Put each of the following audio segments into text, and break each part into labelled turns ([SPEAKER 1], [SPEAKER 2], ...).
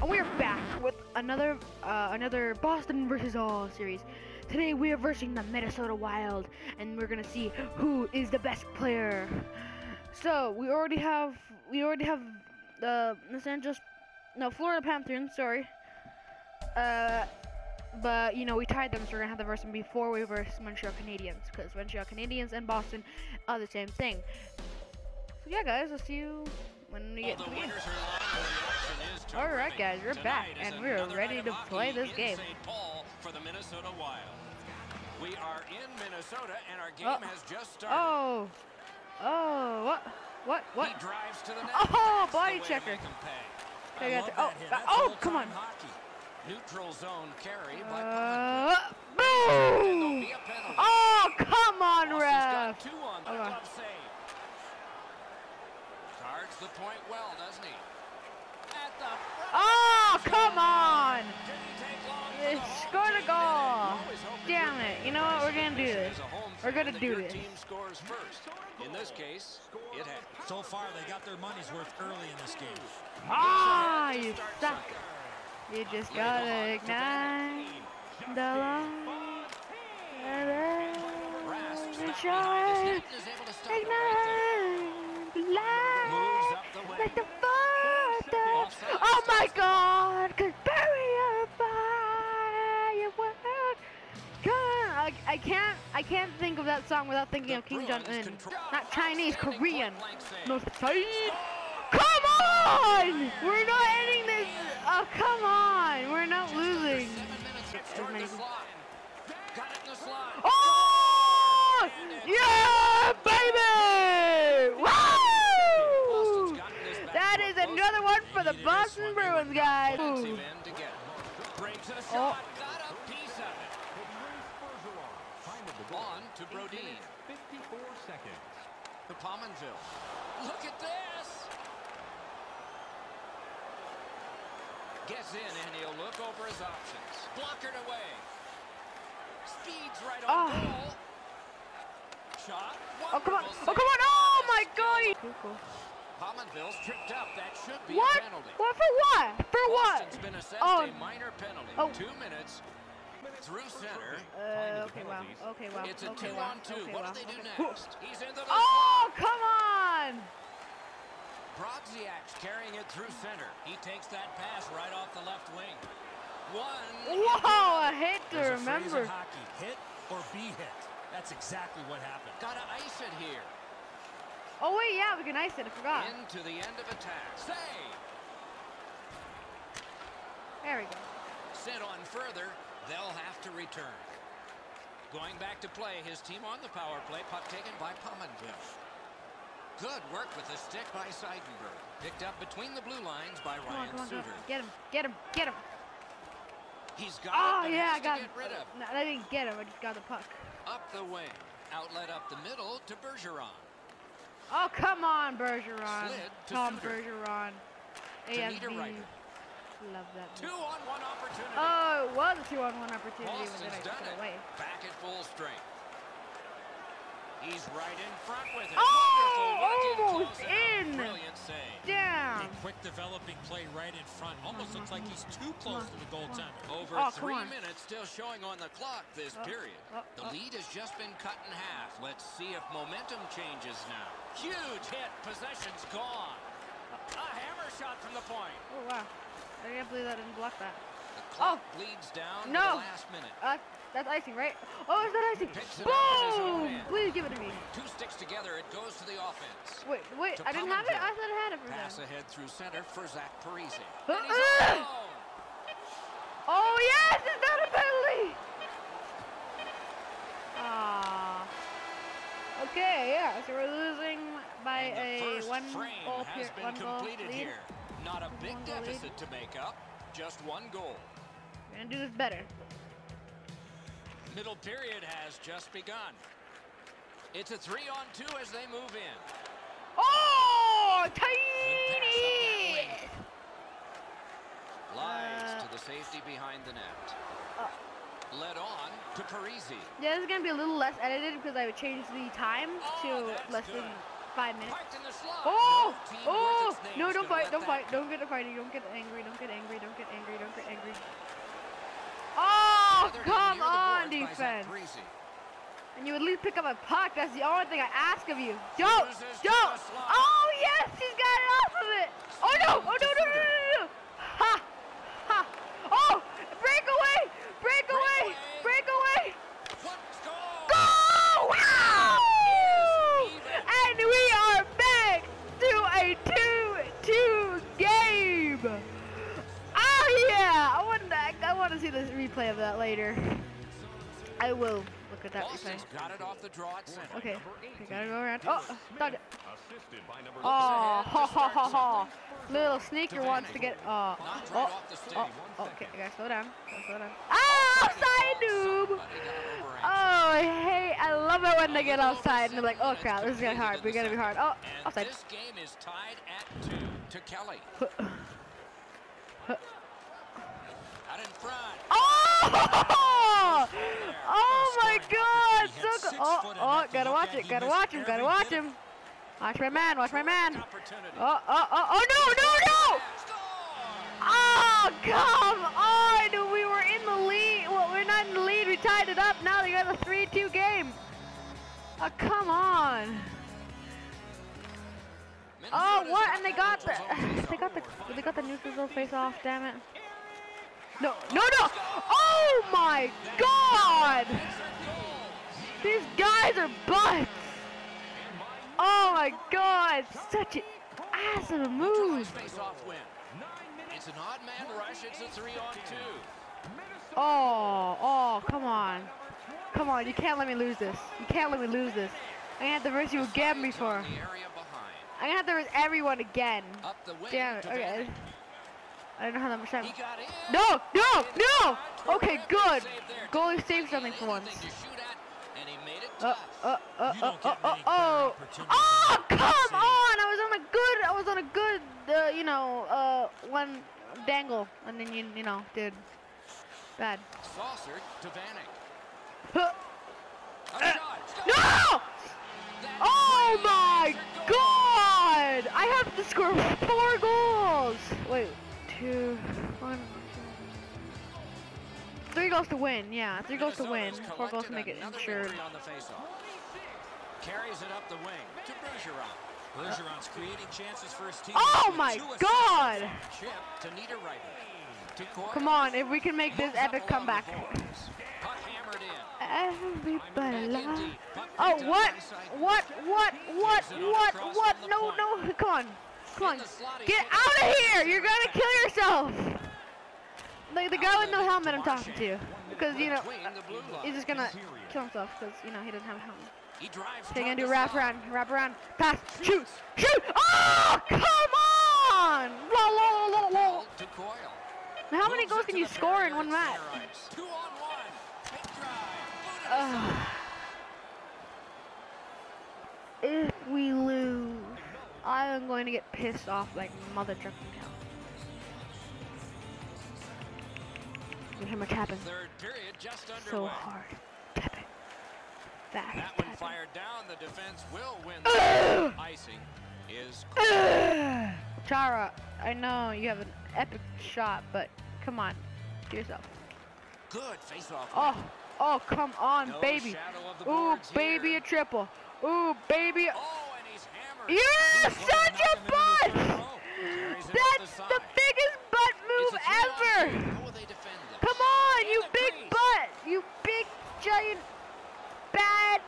[SPEAKER 1] and we are back with another uh, another Boston versus All series. Today we are versing the Minnesota Wild, and we're gonna see who is the best player. So we already have we already have the Los Angeles, no Florida Panthers. Sorry. Uh, but you know we tied them, so we're gonna have to verse them before we verse Montreal Canadiens, because Montreal Canadiens and Boston are the same thing. So yeah, guys, I'll see you when we get to the game. All right, guys, we're back, and we're ready to play this game.
[SPEAKER 2] For the Minnesota Wild. We are in Minnesota, and our game
[SPEAKER 1] Oh.
[SPEAKER 2] has just started.
[SPEAKER 1] Oh, oh, what, what,
[SPEAKER 2] He
[SPEAKER 1] what?
[SPEAKER 2] drives to the net.
[SPEAKER 1] Oh,
[SPEAKER 2] That's
[SPEAKER 1] body
[SPEAKER 2] the way to
[SPEAKER 1] checker.
[SPEAKER 2] make 'em
[SPEAKER 3] I
[SPEAKER 1] gotcha.
[SPEAKER 3] love
[SPEAKER 1] Oh,
[SPEAKER 3] that hit. That's
[SPEAKER 1] oh, come on.
[SPEAKER 3] Hockey.
[SPEAKER 2] Neutral zone carry by
[SPEAKER 1] Uh,
[SPEAKER 2] There'll be
[SPEAKER 1] boom!
[SPEAKER 2] a penalty.
[SPEAKER 1] Oh, come on,
[SPEAKER 2] Boston's got
[SPEAKER 1] ref.
[SPEAKER 2] two on
[SPEAKER 1] Hold
[SPEAKER 2] that
[SPEAKER 1] on.
[SPEAKER 2] glove save. Guards the point well, doesn't he? At the front.
[SPEAKER 1] Oh, come on!
[SPEAKER 2] Didn't take long for
[SPEAKER 1] They
[SPEAKER 2] the home
[SPEAKER 1] scored a
[SPEAKER 2] team.
[SPEAKER 1] goal.
[SPEAKER 2] You always hope that
[SPEAKER 1] Damn
[SPEAKER 2] your
[SPEAKER 1] it. You know what? We're gonna do
[SPEAKER 2] position
[SPEAKER 1] this.
[SPEAKER 2] as a home
[SPEAKER 1] We're gonna do this.
[SPEAKER 2] team scores first. In this case, it has.
[SPEAKER 3] So far, they got their money's worth early in this game.
[SPEAKER 1] Ah,
[SPEAKER 2] To
[SPEAKER 1] you suck. You just gotta ignite the light. The
[SPEAKER 2] back
[SPEAKER 1] shine.
[SPEAKER 2] behind his net and is able to stop it right there.
[SPEAKER 1] Ignite the light.
[SPEAKER 2] up the wing.
[SPEAKER 1] Like the fire. Oh my god! I, can't I can't think of that song without thinking
[SPEAKER 2] The
[SPEAKER 1] of Kim Jong Un. Not Chinese, Korean. No side. Come on! We're not ending this. Oh come on! We're not losing.
[SPEAKER 2] seven minutes
[SPEAKER 1] As
[SPEAKER 2] toward
[SPEAKER 1] many-
[SPEAKER 2] the slot. Got it in the slot.
[SPEAKER 1] Oh! Yeah, baby! Woo!
[SPEAKER 2] gotten this back
[SPEAKER 1] That is another one for the Boston. Bruins, guys. Ooh.
[SPEAKER 2] end to get. Breaks a
[SPEAKER 1] Oh.
[SPEAKER 2] shot. Got a piece of it. On to Brodin.
[SPEAKER 4] 54 seconds.
[SPEAKER 2] To Pominville. Look at this. Gets in and he'll look over his options. Blockered away. Speeds right on
[SPEAKER 1] Oh.
[SPEAKER 2] goal. Shot.
[SPEAKER 1] Oh come on!
[SPEAKER 2] Wonderful
[SPEAKER 1] Oh come on! Oh my god! Cool, cool.
[SPEAKER 2] Pominville's tripped up. That should be
[SPEAKER 1] What?
[SPEAKER 2] a penalty.
[SPEAKER 1] What for what? For
[SPEAKER 2] Boston's
[SPEAKER 1] what?
[SPEAKER 2] been assessed
[SPEAKER 1] Oh.
[SPEAKER 2] a minor penalty.
[SPEAKER 1] Oh.
[SPEAKER 2] Two minutes through center.
[SPEAKER 1] Uh, okay, wow. Okay, wow.
[SPEAKER 2] It's a
[SPEAKER 1] okay,
[SPEAKER 2] two
[SPEAKER 1] wow.
[SPEAKER 2] on two.
[SPEAKER 1] Okay,
[SPEAKER 2] what
[SPEAKER 1] wow.
[SPEAKER 2] do they do
[SPEAKER 1] okay.
[SPEAKER 2] next? He's into the
[SPEAKER 1] Oh, come on!
[SPEAKER 2] Brodziak's carrying it through center. He takes that pass right off the left wing. One.
[SPEAKER 1] Whoa, a hit to
[SPEAKER 3] There's a phrase
[SPEAKER 1] remember.
[SPEAKER 3] hockey, hit or be hit. That's exactly what happened.
[SPEAKER 2] Gotta ice it here.
[SPEAKER 1] Oh wait, yeah, we can ice it. I forgot.
[SPEAKER 2] Into the end of attack. Save.
[SPEAKER 1] There we go.
[SPEAKER 2] Sent on further. They'll have to return. Going back to play, his team on the power play. Puck taken by Pominville. Good work with the stick by Seidenberg. Picked up between the blue lines by
[SPEAKER 1] Come
[SPEAKER 2] Ryan
[SPEAKER 1] on,
[SPEAKER 2] Suter.
[SPEAKER 1] Get him, get him, get him.
[SPEAKER 2] He's got
[SPEAKER 1] Oh
[SPEAKER 2] it,
[SPEAKER 1] yeah, I got
[SPEAKER 2] to get rid of.
[SPEAKER 1] No, I didn't get him. I just got the puck.
[SPEAKER 2] Up the wing. Outlet up the middle to Bergeron.
[SPEAKER 1] Oh come on, Bergeron.
[SPEAKER 2] Slid to
[SPEAKER 1] Tom
[SPEAKER 2] Suter.
[SPEAKER 1] Bergeron. AFB. Love that.
[SPEAKER 2] Two on one opportunity.
[SPEAKER 1] Oh, it was a two-on-one opportunity, but then
[SPEAKER 2] Boston's done
[SPEAKER 1] it away.
[SPEAKER 2] Back at full strength. He's right in front with it.
[SPEAKER 1] Oh,
[SPEAKER 2] Wonderful
[SPEAKER 1] almost
[SPEAKER 2] oh,
[SPEAKER 1] in.
[SPEAKER 2] Brilliant save.
[SPEAKER 3] A
[SPEAKER 1] Damn.
[SPEAKER 3] quick developing play right in front. Almost looks like he's too close to the goaltender.
[SPEAKER 2] Over
[SPEAKER 1] Oh,
[SPEAKER 2] three
[SPEAKER 1] on.
[SPEAKER 2] minutes still showing on the clock this
[SPEAKER 1] Oh,
[SPEAKER 2] period.
[SPEAKER 1] oh, oh.
[SPEAKER 2] the
[SPEAKER 1] oh.
[SPEAKER 2] lead has just been cut in half. Let's see if momentum changes now. Huge hit. Possession's gone. A hammer shot from the point.
[SPEAKER 1] Oh wow. I can't believe I didn't block that.
[SPEAKER 2] The clock bleeds down
[SPEAKER 1] Oh. No.
[SPEAKER 2] the last minute.
[SPEAKER 1] Uh, that's icing, right? Oh, is that icing?
[SPEAKER 2] Picks it up in his own
[SPEAKER 1] Boom! Please give it to me.
[SPEAKER 2] Two sticks together, it goes to the offense.
[SPEAKER 1] Wait, wait,
[SPEAKER 2] To
[SPEAKER 1] I didn't have it? I thought I had it for
[SPEAKER 2] Pass
[SPEAKER 1] that.
[SPEAKER 2] ahead through center for Zach Parise.
[SPEAKER 1] Uh, uh. Oh, yes! It's not a penalty! Ah. Okay, yeah, so we're losing by a one goal,
[SPEAKER 2] has
[SPEAKER 1] per-
[SPEAKER 2] been
[SPEAKER 1] one goal lead.
[SPEAKER 2] here. Not a big deficit to make up, just one goal.
[SPEAKER 1] We're gonna do this better.
[SPEAKER 2] Middle period has just begun. It's a three on two as they move in.
[SPEAKER 1] Oh, tiny!
[SPEAKER 2] Lies
[SPEAKER 1] Uh,
[SPEAKER 2] to the safety behind the net.
[SPEAKER 1] Uh.
[SPEAKER 2] Led on to Parise.
[SPEAKER 1] Yeah, this is gonna be a little less edited because I would change the time
[SPEAKER 2] Oh,
[SPEAKER 1] to less
[SPEAKER 2] good.
[SPEAKER 1] than five minutes.
[SPEAKER 2] Parked in the slot.
[SPEAKER 1] Oh! Oh!
[SPEAKER 2] worth its name
[SPEAKER 1] No, don't fight, don't fight, don't get fighting, don't get angry, don't get angry, don't get angry, don't get angry. Oh, come on, defense. And you at least pick up a puck. That's the only thing I ask of you. Don't, don't. Oh yes, he's got it off of it. Oh no, oh no, no, no, no, no, no. Ha, ha. Oh, break away, break away, break away.
[SPEAKER 2] What score?
[SPEAKER 1] Go! Wow!
[SPEAKER 2] Is even.
[SPEAKER 1] And we are back to a two-two game. Oh yeah, I want to. I want to see the replay of that later. I will look at that replay.
[SPEAKER 2] Got it off the draw at.
[SPEAKER 1] Okay, okay, gotta go around. Oh, dodge it. Oh, ha ha ha ha. Little sneaker wants to get. Oh, oh,
[SPEAKER 2] stick.
[SPEAKER 1] oh, okay, I gotta slow down. Gotta slow down. Ah, noob.
[SPEAKER 2] Somebody got overacted.
[SPEAKER 1] Oh, I hate. I love it when they get outside and they're like, oh crap, this is gonna be hard. We gotta be hard. Oh, outside.
[SPEAKER 2] this game is tied at two to Kelly. Out in front.
[SPEAKER 1] Oh! Oh my God!
[SPEAKER 3] He had
[SPEAKER 1] So good.
[SPEAKER 3] six
[SPEAKER 1] Oh,
[SPEAKER 3] foot in
[SPEAKER 1] oh,
[SPEAKER 3] net to
[SPEAKER 1] gotta watch it. Gotta watch him. Gotta watch him. Watch my man. Watch my man. Oh, oh, oh, oh no, no, no! Oh, come on! We were in the lead. Well, we're not in the lead. We tied it up. Now they got a 3-2 game. Oh, come on. Oh, what? And they got the, they got the, they got the neutral zone face off. Damn it. No, no, no! Oh my God! These guys are butts. Oh my God! Such an ass of a move.
[SPEAKER 2] It's an odd man rush. It's a three-on-two.
[SPEAKER 1] Oh, oh, come on. Come on, you can't let me lose this. You can't let me lose this. I'm gonna have to verse you again before.
[SPEAKER 2] on.
[SPEAKER 1] I'm gonna have to verse everyone again. Damn it, okay. I don't know how that much time. No, no, no! Okay, good. Goalie saved something for once.
[SPEAKER 2] anything to shoot at, and he made it
[SPEAKER 1] Uh, uh, uh, uh, uh, uh, oh! Oh, come on! I was on a good, I was on a good, uh, you know, uh, one dangle, and then you, you know, dude, bad.
[SPEAKER 2] Saucer to Vanek.
[SPEAKER 1] Huh.
[SPEAKER 2] A.
[SPEAKER 1] No! Oh my. God! I have to score four goals. Wait, two, one. Three goals to win, yeah. Three goals to win. Four goals to make it insured.
[SPEAKER 2] on the faceoff. Carries it up the wing to Bergeron.
[SPEAKER 3] Bergeron's creating chances for his team.
[SPEAKER 1] Oh my. God!
[SPEAKER 2] Chip to Niederreiter.
[SPEAKER 1] Come on, if we can make this epic comeback.
[SPEAKER 2] boards. Puck hammered in.
[SPEAKER 1] Everybody
[SPEAKER 2] Back in
[SPEAKER 1] love.
[SPEAKER 2] deep. Puck
[SPEAKER 1] Oh, what? What? What? What?
[SPEAKER 2] Gives it on
[SPEAKER 1] What? What? No, no. Come on. Come on.
[SPEAKER 2] In the slot, he
[SPEAKER 1] Get out of here! You're gonna kill yourself! Like the guy with no helmet I'm talking to. You Because, you know,
[SPEAKER 2] the line.
[SPEAKER 1] he's just gonna kill himself because, you know, he doesn't have a helmet.
[SPEAKER 2] He drives
[SPEAKER 1] you're gonna do
[SPEAKER 2] the
[SPEAKER 1] wrap around, wrap around, pass, shoot, shoot! Oh, come on! Whoa, whoa, whoa, whoa.
[SPEAKER 2] Ball to Coyle.
[SPEAKER 1] Now, how many goals can you score in one
[SPEAKER 2] at
[SPEAKER 1] match?
[SPEAKER 2] Two on one.
[SPEAKER 1] If we lose, I am going to get pissed off like mother trucking hell. Look how much happened.
[SPEAKER 2] Third period just
[SPEAKER 1] So hard. Tap it. Fast.
[SPEAKER 2] That one fired down. The defense will win.
[SPEAKER 1] Ugh.
[SPEAKER 2] Icing is.
[SPEAKER 1] Chara, I know you have an epic shot, but come on, do yourself.
[SPEAKER 2] good face-off.
[SPEAKER 1] Oh, oh, come on,
[SPEAKER 2] No
[SPEAKER 1] baby. Ooh, baby,
[SPEAKER 2] here.
[SPEAKER 1] a triple. Ooh, baby.
[SPEAKER 2] Oh, and he's hammered.
[SPEAKER 1] You're
[SPEAKER 2] He's
[SPEAKER 1] such a
[SPEAKER 2] gonna knock him into the third
[SPEAKER 1] butt!
[SPEAKER 2] row. Carries it up
[SPEAKER 1] That's
[SPEAKER 2] the
[SPEAKER 1] the biggest butt move ever.
[SPEAKER 2] How will they defend this?
[SPEAKER 1] Come on,
[SPEAKER 2] In
[SPEAKER 1] you
[SPEAKER 2] the
[SPEAKER 1] big
[SPEAKER 2] crease.
[SPEAKER 1] butt. You big, giant, bad.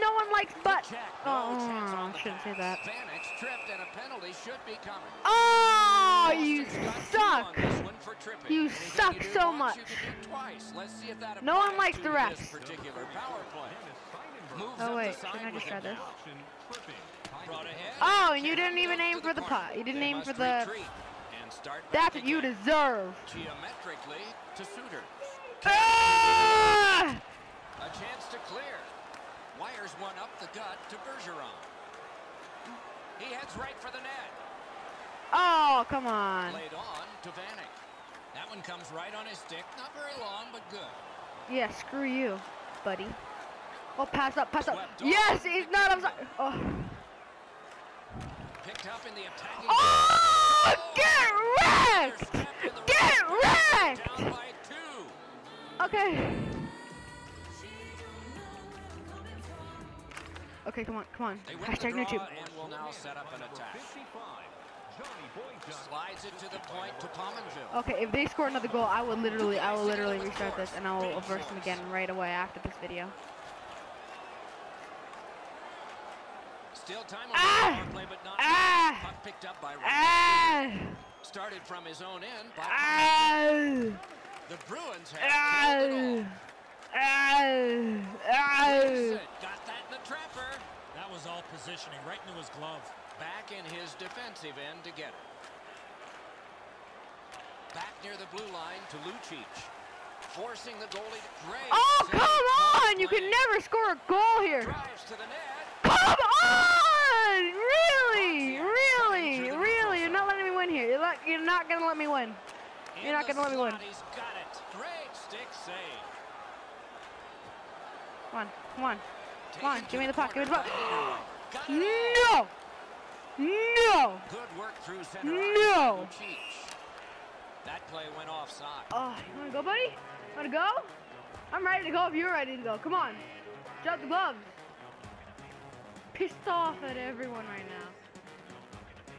[SPEAKER 1] No one likes butt.
[SPEAKER 2] Check. No chance
[SPEAKER 1] Oh,
[SPEAKER 2] on the
[SPEAKER 1] shouldn't say that.
[SPEAKER 2] Vanek's tripped and a penalty should be coming.
[SPEAKER 1] Oh, you
[SPEAKER 2] Boston's got two
[SPEAKER 1] suck.
[SPEAKER 2] on this one for tripping.
[SPEAKER 1] You suck so much.
[SPEAKER 2] You can do twice. Let's see if that
[SPEAKER 1] No one likes the
[SPEAKER 2] this
[SPEAKER 1] refs.
[SPEAKER 2] particular power play. Moves
[SPEAKER 1] Oh wait,
[SPEAKER 2] the side
[SPEAKER 1] shouldn't I just
[SPEAKER 2] with
[SPEAKER 1] try this?
[SPEAKER 2] now. Brought ahead.
[SPEAKER 1] Oh, and you didn't even aim for the pot. You didn't aim for the.
[SPEAKER 2] retreat and start
[SPEAKER 1] That's what you deserve.
[SPEAKER 2] Geometrically to Suter.
[SPEAKER 1] Ah!
[SPEAKER 2] A chance to clear. Wires one up the gut to Bergeron. He heads right for the net.
[SPEAKER 1] Oh, come on.
[SPEAKER 2] Laid on to Vanek. That one comes right on his stick. Not very long, but good.
[SPEAKER 1] Yeah, screw you, buddy. Oh, pass up, pass up. Yes, he's not upside. Oh.
[SPEAKER 2] up in the attacking.
[SPEAKER 1] Oh, get
[SPEAKER 2] Another
[SPEAKER 1] wrecked! Get wrecked!
[SPEAKER 2] Down by two.
[SPEAKER 1] Okay. Okay, come on, come on. Hashtag no tube.
[SPEAKER 2] and will now set up an attack. Slides it to the point to Pominville.
[SPEAKER 1] Okay, if they score another goal, I will literally, I will literally restart this and I will reverse them again right away after this video.
[SPEAKER 2] Still time on
[SPEAKER 1] Ah!
[SPEAKER 2] play, but not.
[SPEAKER 1] Ah!
[SPEAKER 2] Puck picked up by.
[SPEAKER 1] Ah!
[SPEAKER 2] Started from his own end by
[SPEAKER 1] Ah!
[SPEAKER 2] the Bruins
[SPEAKER 1] Ah!
[SPEAKER 2] have it.
[SPEAKER 1] Ah! Ah!
[SPEAKER 2] Got that in the trapper.
[SPEAKER 3] That was all positioning, right into his glove.
[SPEAKER 2] Back in his defensive end to get it. Back near the blue line to Lucic. Forcing the goalie to Gray.
[SPEAKER 1] Oh, come
[SPEAKER 2] point
[SPEAKER 1] on! You can never score a goal here.
[SPEAKER 2] To the net.
[SPEAKER 1] Come on! Really? Really? Really? You're not letting me win here. You're not, you're not gonna let me win. You're not gonna let me win.
[SPEAKER 2] slot, He's got it. Great stick save.
[SPEAKER 1] Come on, come on. Come on, give me the puck, give me the puck.
[SPEAKER 2] by Leroy. Got it all.
[SPEAKER 1] No! No!
[SPEAKER 2] Good work through center
[SPEAKER 1] No.
[SPEAKER 2] That play went offside.
[SPEAKER 1] Oh, you wanna go, buddy? Wanna go? I'm ready to go if you're ready to go. Come on. Drop the gloves. Pissed off at everyone right now.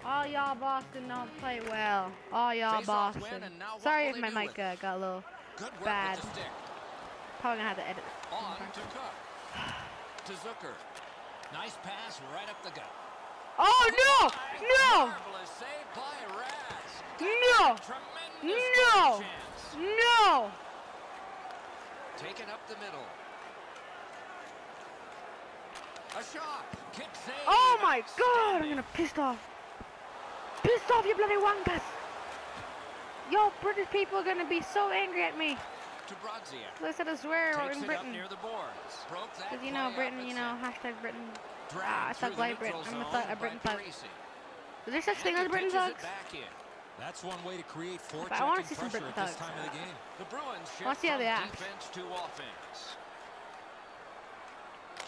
[SPEAKER 1] All y'all Boston don't play well. All y'all Boston.
[SPEAKER 2] and now what
[SPEAKER 1] Sorry if my mic uh, got a little bad.
[SPEAKER 2] with the stick.
[SPEAKER 1] Probably gonna have to edit.
[SPEAKER 2] To Zucker. Nice pass right up the gut.
[SPEAKER 1] Oh no! No!
[SPEAKER 2] Marvelous save by Rask.
[SPEAKER 1] No! No! No!
[SPEAKER 2] Taken up the middle. A shot. Kick save.
[SPEAKER 1] Oh my god! I'm gonna pissed off. Pissed off, you bloody wankers! Yo, British people are gonna be so angry at me.
[SPEAKER 2] To Brodziak.
[SPEAKER 1] They said a swear
[SPEAKER 2] Takes
[SPEAKER 1] in Britain.
[SPEAKER 2] near the boards. Broke that
[SPEAKER 1] Because you know, Britain, you know, hashtag Britain. Ah, I thug like Britain. I'm a thug, a Britain thug. Is there such thing as Britain thugs?
[SPEAKER 2] it back in.
[SPEAKER 3] That's one way to create
[SPEAKER 1] But I wanna see some Britain
[SPEAKER 3] at this
[SPEAKER 1] thugs.
[SPEAKER 3] time of the game.
[SPEAKER 2] The Bruins shift
[SPEAKER 1] Let's see how they act.
[SPEAKER 2] defense to offense.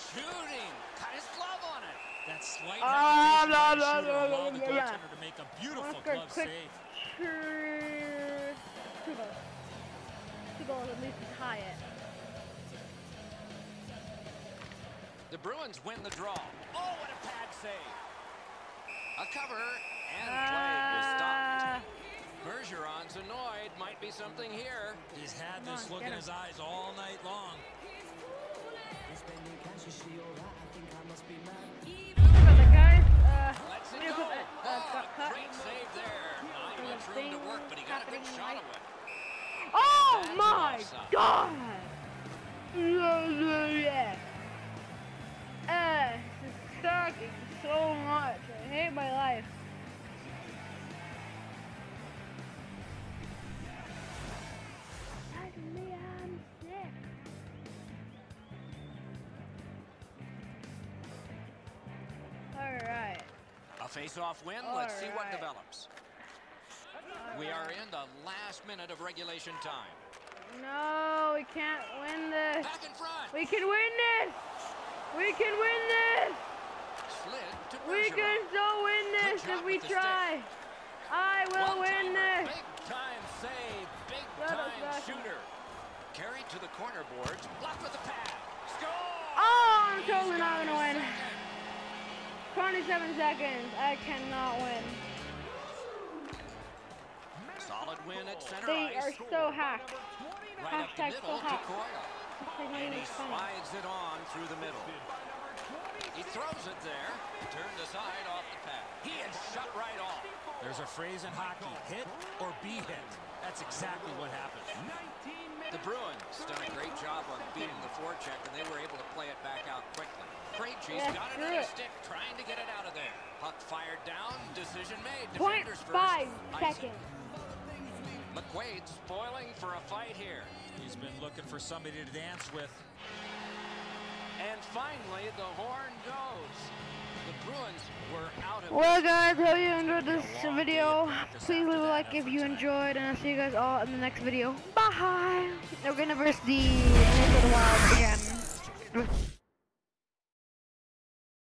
[SPEAKER 2] Shooting. Got his glove on it.
[SPEAKER 3] That slight hesitation
[SPEAKER 1] blah, blah, blah,
[SPEAKER 3] the
[SPEAKER 1] blah, blah.
[SPEAKER 3] goaltender to make a beautiful
[SPEAKER 1] Oscar,
[SPEAKER 3] glove
[SPEAKER 1] quick.
[SPEAKER 3] save.
[SPEAKER 1] Sure. Two goals. Two goals at least tie it.
[SPEAKER 2] The Bruins win the draw. Oh, what a pad save. A cover and play is stopped.
[SPEAKER 1] Ah,
[SPEAKER 2] Bergeron's annoyed. Might be something here.
[SPEAKER 3] He's had
[SPEAKER 1] Come
[SPEAKER 3] this
[SPEAKER 1] on,
[SPEAKER 3] look in
[SPEAKER 1] him.
[SPEAKER 3] his eyes all night long.
[SPEAKER 1] sorry about that, guys. Uh,
[SPEAKER 2] Let's it go.
[SPEAKER 1] clip, uh, uh, got
[SPEAKER 2] Oh, great save there. Not much room to work, but he got a good shot away.
[SPEAKER 1] My god! Yeah. Uh, this is sucking so much. I hate my life. Fucking me, I'm sick. Alright.
[SPEAKER 2] A face-off win. Let's see what develops. We are in the last minute of regulation time.
[SPEAKER 1] No, we can't win this.
[SPEAKER 2] Back in front.
[SPEAKER 1] We can win this! We can win this! We can so win this if we try. I will win this.
[SPEAKER 2] Big time save. Big time shooter. Carried to the corner boards. Blocked with the pad. Score!
[SPEAKER 1] Oh, I'm totally not gonna win. 27 seconds. I cannot win.
[SPEAKER 2] Solid win at center
[SPEAKER 1] They so hacked.
[SPEAKER 2] right
[SPEAKER 1] hashtag so hacked.
[SPEAKER 2] Coyle.
[SPEAKER 1] Hashtag not
[SPEAKER 2] And he slides it on through the middle. He throws it there. Turned aside off the pad. He is shut right off.
[SPEAKER 3] There's a phrase in hockey, hit or be hit. That's exactly what happened.
[SPEAKER 2] The Bruins done a great job on beating the forecheck, and they were able to play it back out quickly. Krejci's
[SPEAKER 1] Yeah,
[SPEAKER 2] got it on his stick, trying to get it out of there. Puck fired down, decision made. Defenders first.
[SPEAKER 1] five
[SPEAKER 2] icing.
[SPEAKER 1] seconds.
[SPEAKER 2] McQuaid spoiling for a fight here.
[SPEAKER 3] He's been looking for somebody to dance with.
[SPEAKER 2] And finally, the horn goes. The Bruins were out of
[SPEAKER 1] Well, guys, hope you enjoyed this video. Please leave a like if you enjoyed, and I'll see you guys all in the next video. Bye. We're gonna verse the Wild again.